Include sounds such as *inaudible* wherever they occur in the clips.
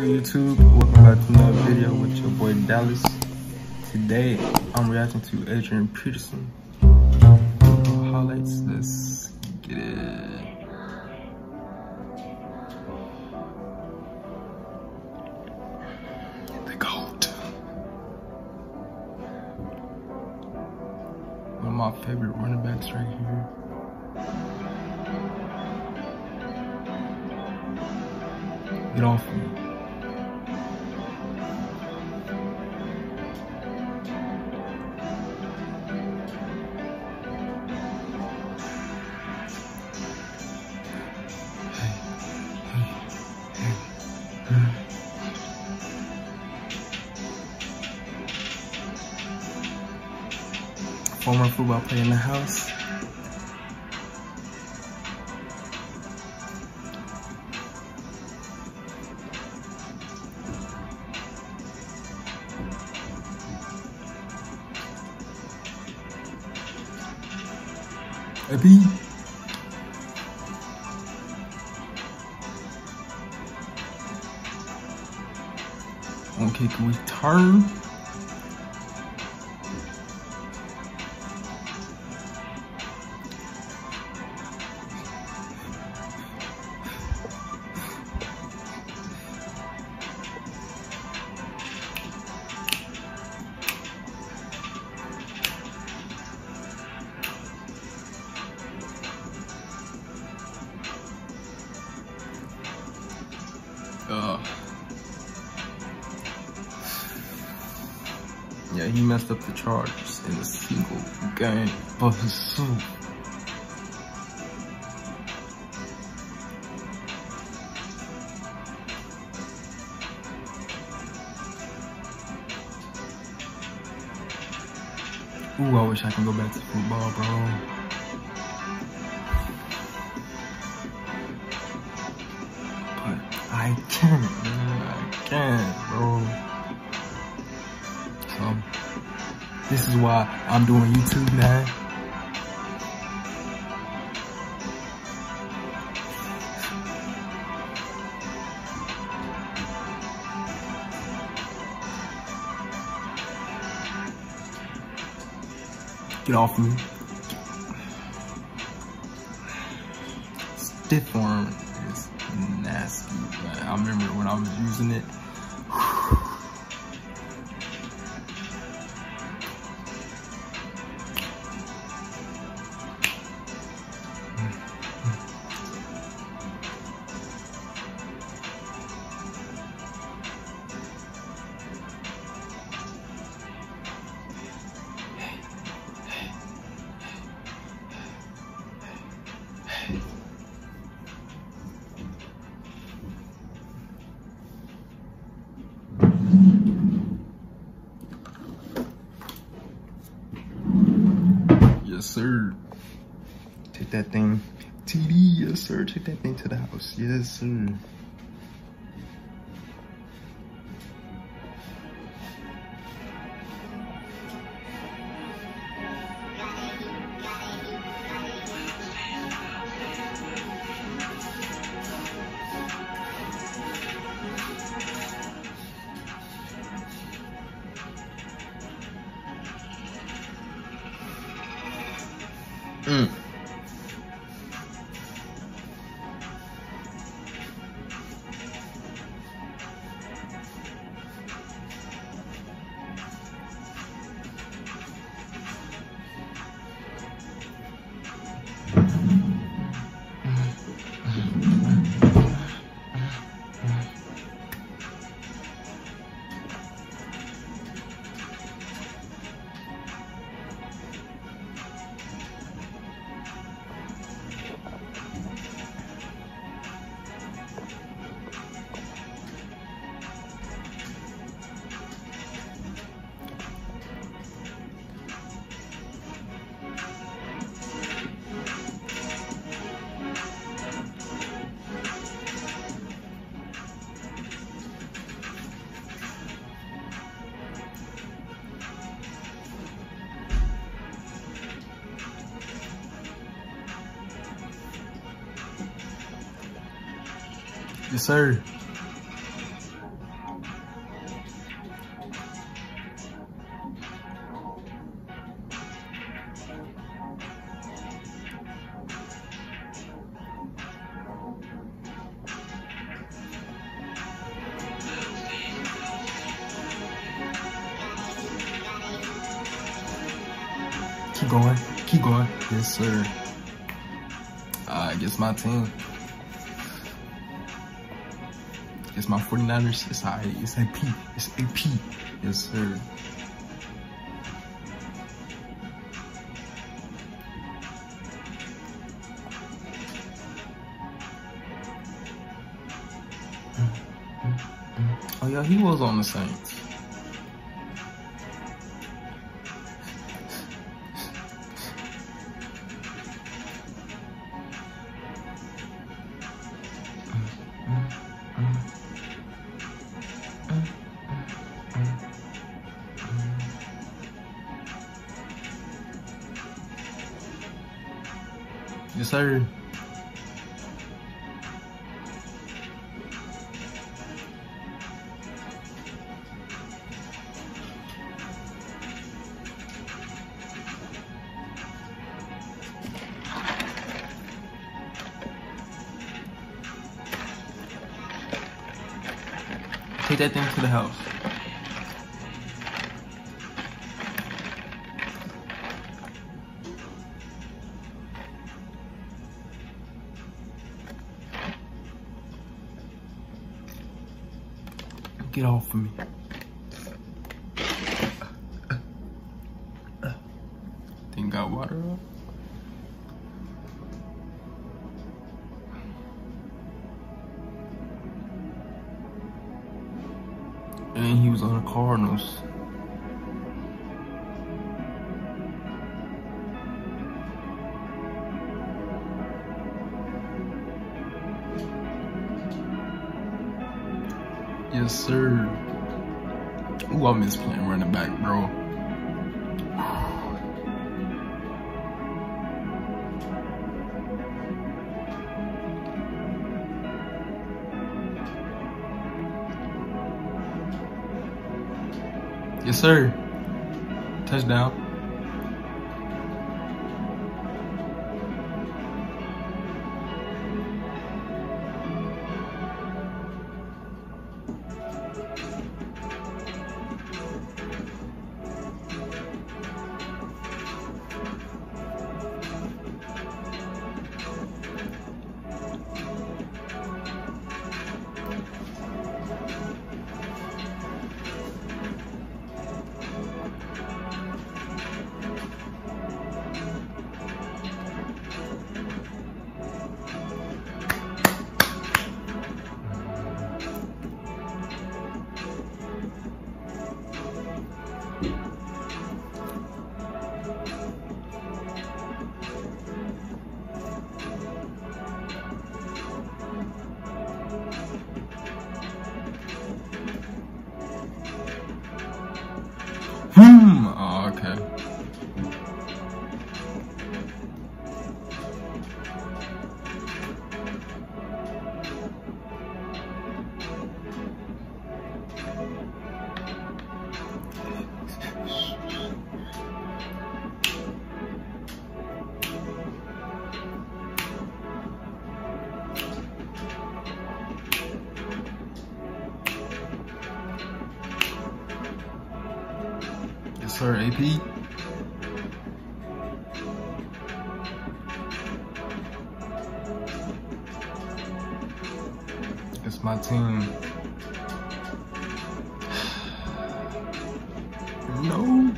good YouTube? Welcome back to another video with your boy Dallas. Today I'm reacting to Adrian Peterson. Highlights, let's get it. The GOAT. One of my favorite running backs right here. Get off me. Football player in the house. AP. Okay, can we turn? Yeah, he messed up the Chargers in a single game. But so Ooh, I wish I can go back to football, bro. I can't, man. I can't, bro. Is why I'm doing YouTube, man. Get off me. Stiff arm is nasty, but I remember when I was using it. Sir. Take that thing. TD, yes, sir. Take that thing to the house. Yes, sir. Yes, sir. Keep going. Keep going. Yes, sir. Uh, I guess my team. My 49ers. It's alright. It's AP. It's AP. Yes, sir. Oh yeah, he was on the Saints. Yes, sir. Take that thing to the house. Get off of me. Yes, sir. Ooh, I miss playing running back, bro. Yes, sir. Touchdown. AP. It's my team. *sighs* No.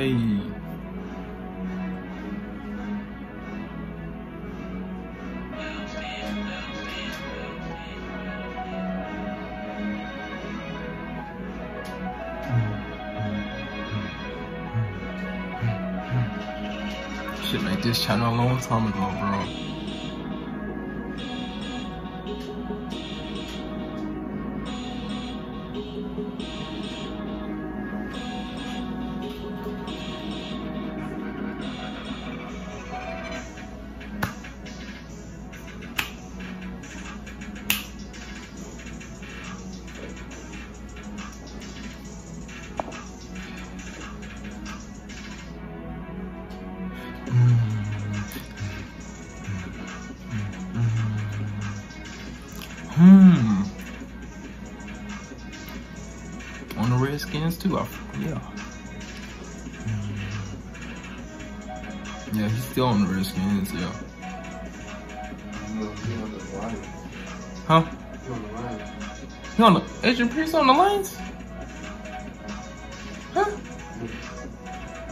Hey. Shit made this channel a long time ago, bro. Hmm. On the Redskins too. I, yeah. Yeah, he's still on the Redskins. Yeah. Huh? He on the Adrian Pierce on the Lions? Huh?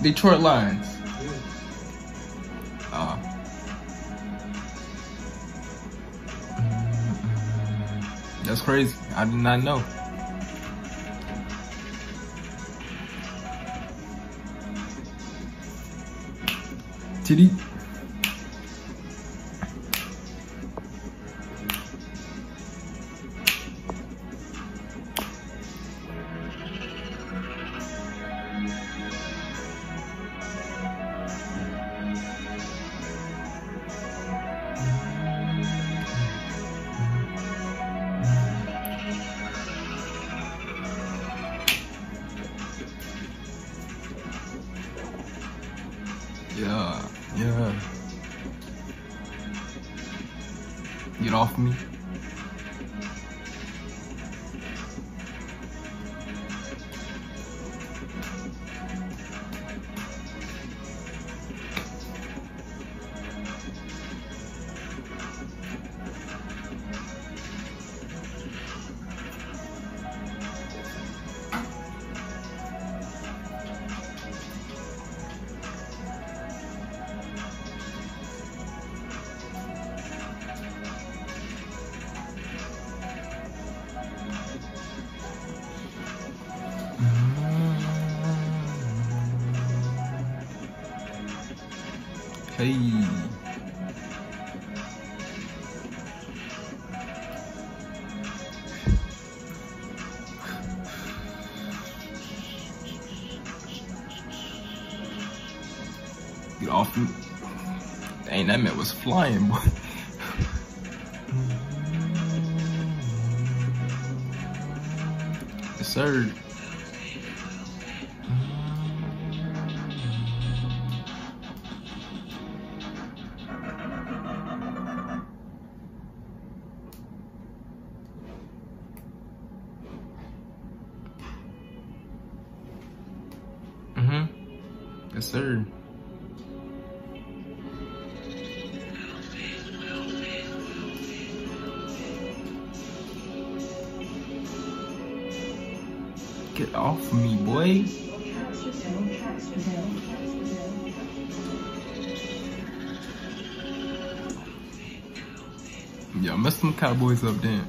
Detroit Lions. That's crazy. I did not know. Titty. Off me. Hey. Get off me. Dang, that man was flying, boy. yes, sir. Yes, sir. Get off me, boy. Yeah, mess them Cowboys up then.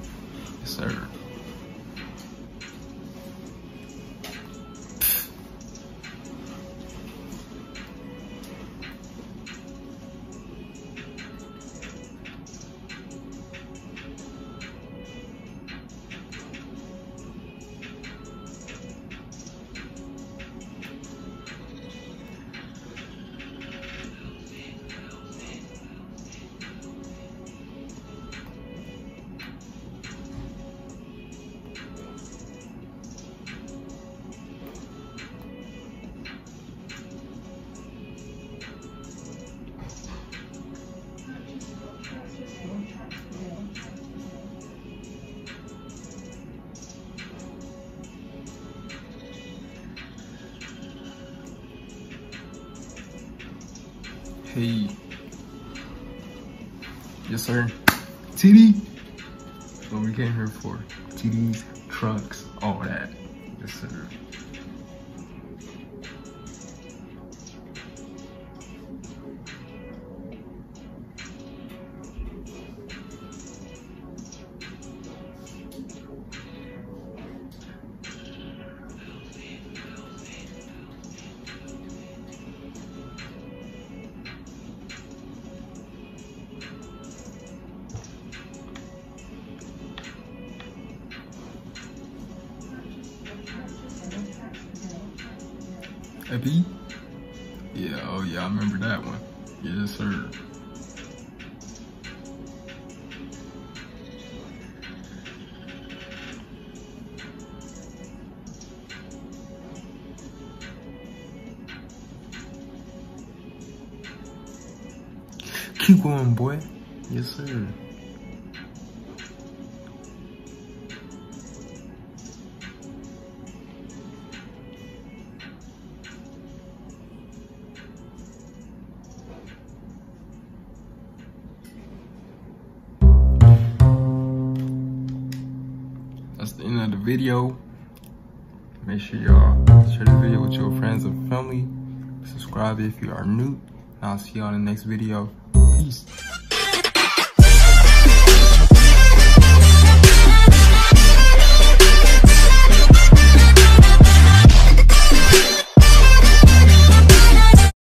Hey. Yes, sir. TD. What we came here for. TDs, trucks, all that. Yes, sir. AP? Yeah, oh yeah, I remember that one. Yes, sir. Keep going, boy. Yes, sir. Video. Make sure y'all share the video with your friends and family. Subscribe if you are new. I'll see you on the next video. Peace.